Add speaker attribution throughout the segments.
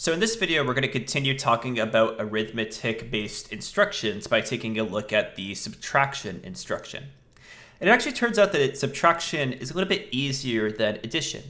Speaker 1: So in this video, we're going to continue talking about arithmetic-based instructions by taking a look at the subtraction instruction. And it actually turns out that subtraction is a little bit easier than addition.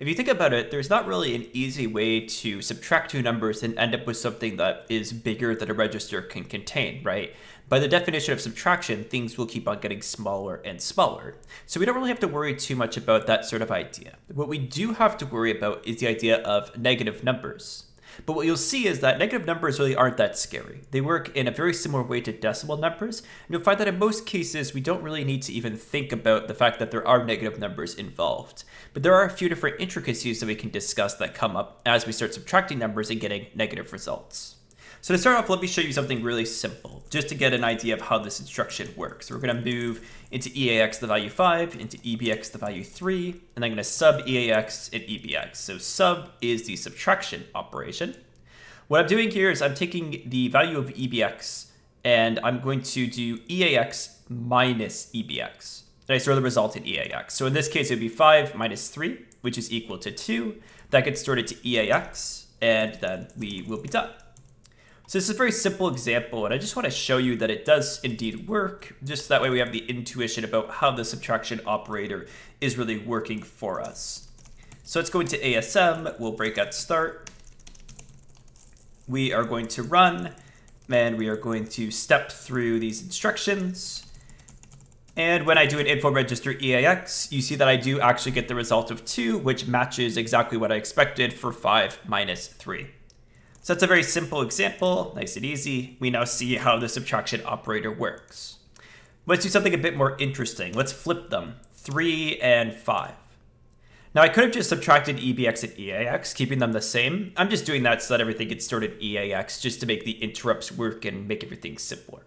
Speaker 1: If you think about it, there's not really an easy way to subtract two numbers and end up with something that is bigger than a register can contain, right? By the definition of subtraction, things will keep on getting smaller and smaller. So we don't really have to worry too much about that sort of idea. What we do have to worry about is the idea of negative numbers. But what you'll see is that negative numbers really aren't that scary. They work in a very similar way to decimal numbers, and you'll find that in most cases, we don't really need to even think about the fact that there are negative numbers involved. But there are a few different intricacies that we can discuss that come up as we start subtracting numbers and getting negative results. So to start off, let me show you something really simple, just to get an idea of how this instruction works. We're going to move into EAX the value 5, into EBX the value 3, and I'm going to sub EAX and EBX. So sub is the subtraction operation. What I'm doing here is I'm taking the value of EBX, and I'm going to do EAX minus EBX. And I store the result in EAX. So in this case, it would be 5 minus 3, which is equal to 2. That gets stored into EAX, and then we will be done. So this is a very simple example, and I just want to show you that it does indeed work, just that way we have the intuition about how the subtraction operator is really working for us. So let's go into ASM, we'll break at start. We are going to run, and we are going to step through these instructions. And when I do an info register EAX, you see that I do actually get the result of 2, which matches exactly what I expected for 5 minus 3. So that's a very simple example, nice and easy. We now see how the subtraction operator works. Let's do something a bit more interesting. Let's flip them, 3 and 5. Now I could have just subtracted EBX and EAX, keeping them the same. I'm just doing that so that everything gets stored in EAX just to make the interrupts work and make everything simpler.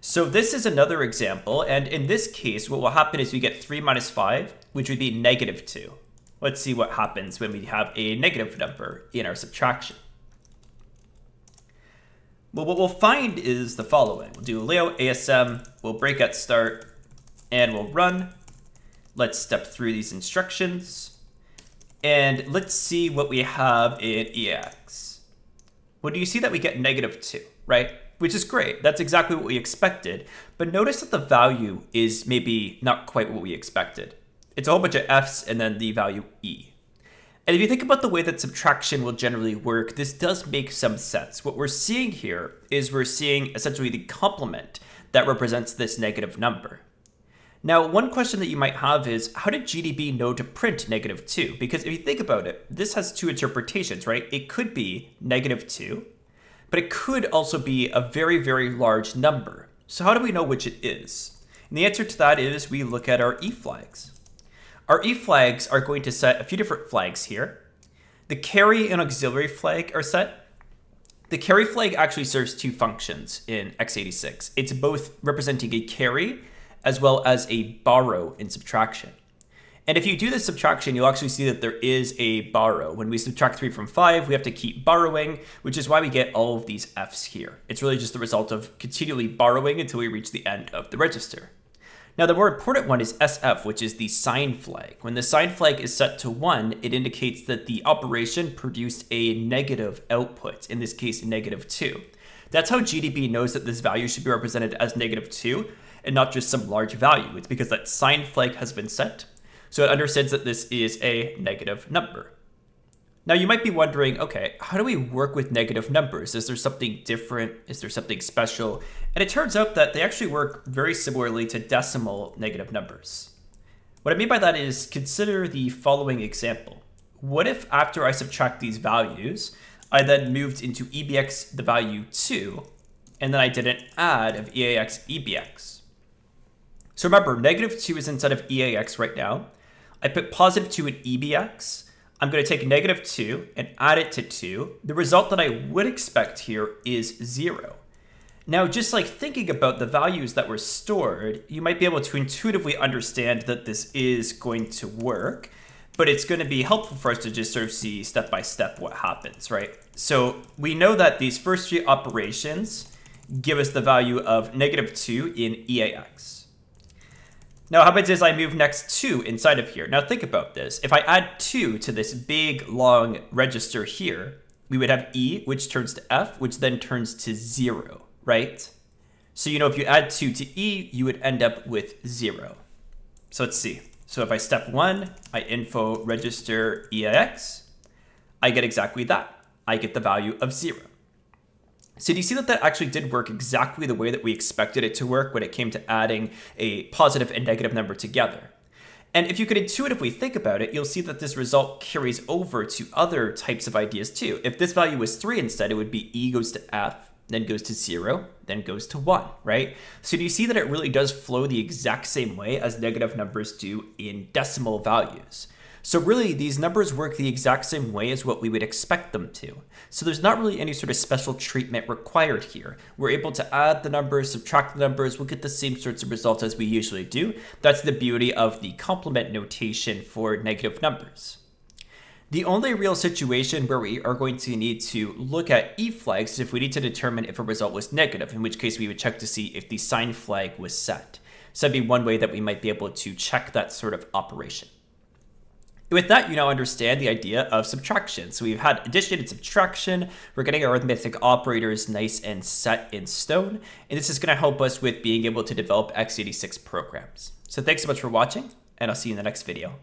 Speaker 1: So this is another example, and in this case, what will happen is we get 3 minus 5, which would be negative 2. Let's see what happens when we have a negative number in our subtraction. Well, what we'll find is the following. We'll do layout ASM, we'll break at start, and we'll run. Let's step through these instructions. And let's see what we have in EAX. Well, do you see that we get negative 2, right? Which is great. That's exactly what we expected. But notice that the value is maybe not quite what we expected. It's a whole bunch of F's and then the value E. And if you think about the way that subtraction will generally work, this does make some sense. What we're seeing here is we're seeing essentially the complement that represents this negative number. Now, one question that you might have is, how did GDB know to print negative 2? Because if you think about it, this has two interpretations, right? It could be negative 2, but it could also be a very, very large number. So how do we know which it is? And the answer to that is we look at our E flags. Our E flags are going to set a few different flags here. The carry and auxiliary flag are set. The carry flag actually serves two functions in x86. It's both representing a carry as well as a borrow in subtraction. And if you do this subtraction, you'll actually see that there is a borrow. When we subtract 3 from 5, we have to keep borrowing, which is why we get all of these Fs here. It's really just the result of continually borrowing until we reach the end of the register. Now, the more important one is SF, which is the sign flag. When the sign flag is set to 1, it indicates that the operation produced a negative output, in this case, negative 2. That's how GDB knows that this value should be represented as negative 2 and not just some large value. It's because that sign flag has been set, so it understands that this is a negative number. Now you might be wondering, okay, how do we work with negative numbers? Is there something different? Is there something special? And it turns out that they actually work very similarly to decimal negative numbers. What I mean by that is consider the following example. What if after I subtract these values, I then moved into EBX the value 2, and then I did an add of EAX EBX? So remember, negative 2 is inside of EAX right now. I put positive 2 in EBX, I'm going to take negative 2 and add it to 2. The result that I would expect here is 0. Now, just like thinking about the values that were stored, you might be able to intuitively understand that this is going to work, but it's going to be helpful for us to just sort of see step by step what happens, right? So we know that these first three operations give us the value of negative 2 in EAX. Now, how about as I move next 2 inside of here? Now, think about this. If I add 2 to this big, long register here, we would have E, which turns to F, which then turns to zero, right? So, you know, if you add two to E, you would end up with zero. So let's see. So if I step one, I info register EAX, I get exactly that. I get the value of zero. So do you see that that actually did work exactly the way that we expected it to work when it came to adding a positive and negative number together? And if you could intuitively think about it, you'll see that this result carries over to other types of ideas too. If this value was 3 instead, it would be e goes to f, then goes to 0, then goes to 1, right? So do you see that it really does flow the exact same way as negative numbers do in decimal values? So really, these numbers work the exact same way as what we would expect them to. So there's not really any sort of special treatment required here. We're able to add the numbers, subtract the numbers, we'll get the same sorts of results as we usually do. That's the beauty of the complement notation for negative numbers. The only real situation where we are going to need to look at E flags is if we need to determine if a result was negative, in which case we would check to see if the sign flag was set. So that'd be one way that we might be able to check that sort of operation. With that, you now understand the idea of subtraction. So we've had addition and subtraction. We're getting our arithmetic operators nice and set in stone. And this is going to help us with being able to develop x86 programs. So thanks so much for watching, and I'll see you in the next video.